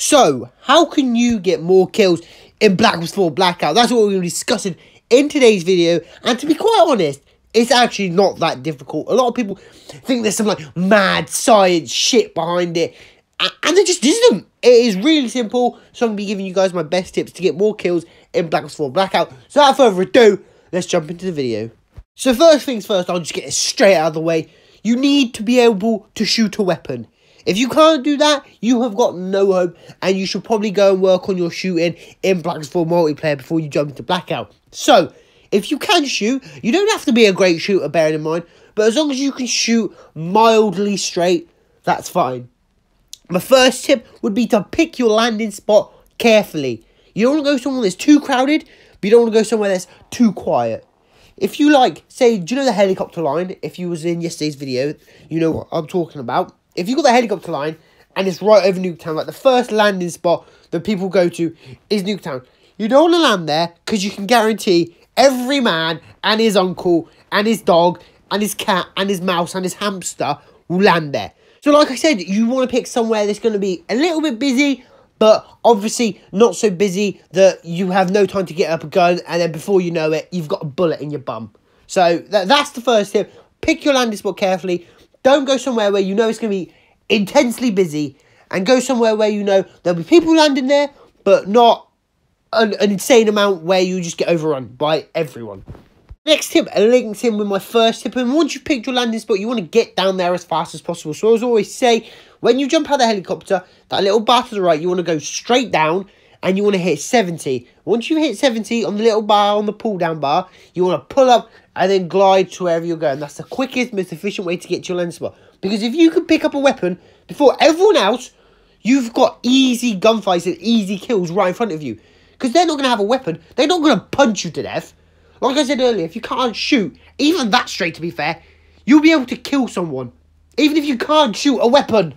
So, how can you get more kills in Black Ops 4 Blackout? That's what we're going to be discussing in today's video. And to be quite honest, it's actually not that difficult. A lot of people think there's some like mad science shit behind it. And there just isn't. It is really simple. So I'm going to be giving you guys my best tips to get more kills in Black Ops 4 Blackout. So without further ado, let's jump into the video. So first things first, I'll just get it straight out of the way. You need to be able to shoot a weapon. If you can't do that, you have got no hope, and you should probably go and work on your shooting in Black Ops 4 multiplayer before you jump into Blackout. So, if you can shoot, you don't have to be a great shooter, bearing in mind, but as long as you can shoot mildly straight, that's fine. My first tip would be to pick your landing spot carefully. You don't want to go somewhere that's too crowded, but you don't want to go somewhere that's too quiet. If you like, say, do you know the helicopter line? If you was in yesterday's video, you know what I'm talking about if you got the helicopter line and it's right over Nuketown, like the first landing spot that people go to is Nuketown, you don't want to land there because you can guarantee every man and his uncle and his dog and his cat and his mouse and his hamster will land there. So like I said, you want to pick somewhere that's going to be a little bit busy, but obviously not so busy that you have no time to get up a gun and then before you know it, you've got a bullet in your bum. So that, that's the first tip. Pick your landing spot carefully. Don't go somewhere where you know it's going to be intensely busy and go somewhere where you know there'll be people landing there, but not an, an insane amount where you just get overrun by everyone. Next tip links in with my first tip, and once you've picked your landing spot, you want to get down there as fast as possible. So as I always say, when you jump out of the helicopter, that little bar to the right, you want to go straight down and you want to hit 70. Once you hit 70 on the little bar, on the pull down bar, you want to pull up and then glide to wherever you're going. That's the quickest, most efficient way to get to your landing spot. Because if you can pick up a weapon before everyone else, you've got easy gunfights and easy kills right in front of you. Because they're not going to have a weapon. They're not going to punch you to death. Like I said earlier, if you can't shoot, even that straight to be fair, you'll be able to kill someone. Even if you can't shoot a weapon.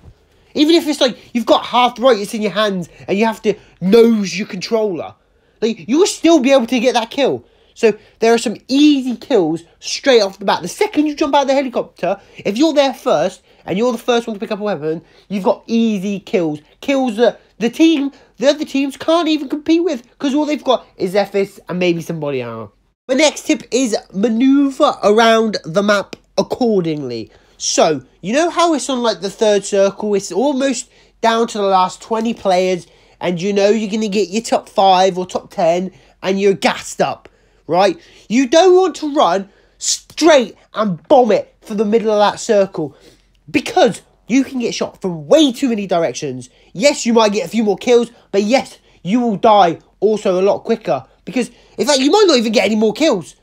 Even if it's like you've got half the it's in your hands and you have to nose your controller. Like, you will still be able to get that kill. So there are some easy kills straight off the bat. The second you jump out of the helicopter, if you're there first and you're the first one to pick up a weapon, you've got easy kills. Kills that the team, the other teams can't even compete with because all they've got is Zephyrus and maybe some body armor. My next tip is maneuver around the map accordingly. So, you know how it's on like the third circle, it's almost down to the last 20 players, and you know you're going to get your top 5 or top 10, and you're gassed up right? You don't want to run straight and bomb it for the middle of that circle because you can get shot from way too many directions. Yes, you might get a few more kills, but yes, you will die also a lot quicker because, in fact, you might not even get any more kills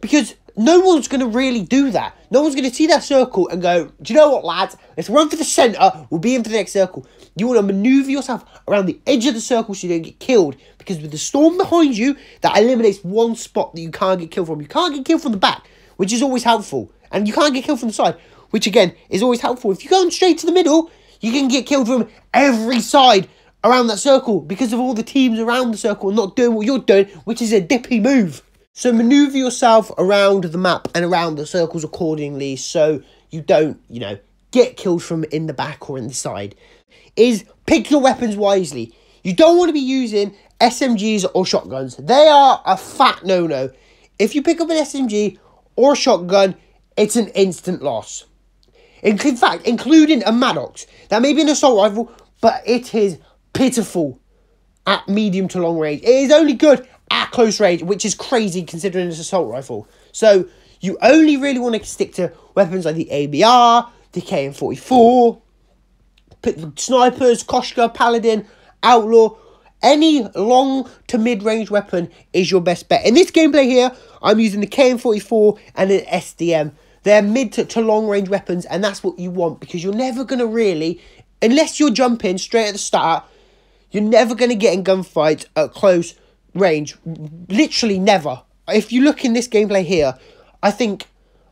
because no one's going to really do that. No one's going to see that circle and go, do you know what, lads? Let's run for the centre. We'll be in for the next circle. You want to maneuver yourself around the edge of the circle so you don't get killed. Because with the storm behind you, that eliminates one spot that you can't get killed from. You can't get killed from the back, which is always helpful. And you can't get killed from the side, which again is always helpful. If you go straight to the middle, you can get killed from every side around that circle because of all the teams around the circle not doing what you're doing, which is a dippy move. So maneuver yourself around the map and around the circles accordingly so you don't, you know, get killed from in the back or in the side is pick your weapons wisely. You don't want to be using SMGs or shotguns. They are a fat no-no. If you pick up an SMG or a shotgun, it's an instant loss. In fact, including a Maddox. That may be an assault rifle, but it is pitiful at medium to long range. It is only good at close range, which is crazy considering it's an assault rifle. So you only really want to stick to weapons like the ABR, the KN44, snipers, Koshka, Paladin, Outlaw, any long to mid range weapon is your best bet. In this gameplay here, I'm using the KN44 and an SDM. They're mid to, to long range weapons, and that's what you want because you're never going to really, unless you're jumping straight at the start, you're never going to get in gunfights at close range. Literally never. If you look in this gameplay here, I think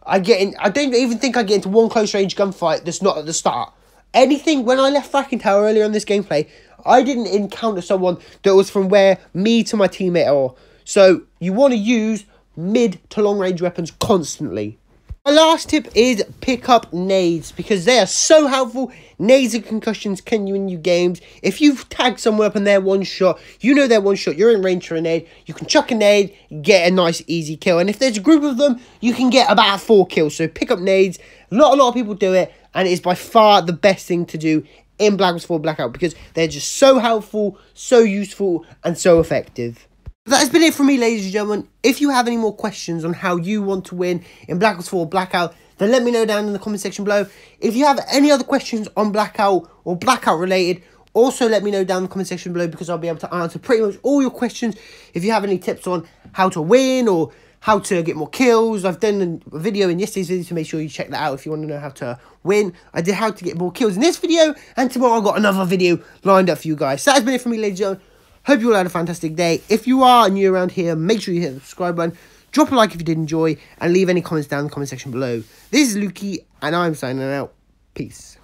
I get in, I don't even think I get into one close range gunfight that's not at the start anything when I left Fracking Tower earlier in this gameplay, I didn't encounter someone that was from where me to my teammate are. So you want to use mid to long range weapons constantly. My last tip is pick up nades because they are so helpful. Nades and concussions can win you games. If you've tagged someone up and they're one shot, you know they're one shot, you're in range for a nade, you can chuck a nade, get a nice easy kill. And if there's a group of them, you can get about four kills. So pick up nades. A lot, a lot of people do it, and it is by far the best thing to do in Black Ops 4 Blackout because they're just so helpful, so useful, and so effective. That has been it for me, ladies and gentlemen. If you have any more questions on how you want to win in Black Ops 4 Blackout, then let me know down in the comment section below. If you have any other questions on Blackout or Blackout related, also let me know down in the comment section below because I'll be able to answer pretty much all your questions. If you have any tips on how to win or how to get more kills. I've done a video in yesterday's video to make sure you check that out if you want to know how to win. I did how to get more kills in this video, and tomorrow I've got another video lined up for you guys. So that's been it for me, ladies and gentlemen. Hope you all had a fantastic day. If you are new around here, make sure you hit the subscribe button. Drop a like if you did enjoy, and leave any comments down in the comment section below. This is Lukey, and I'm signing out. Peace.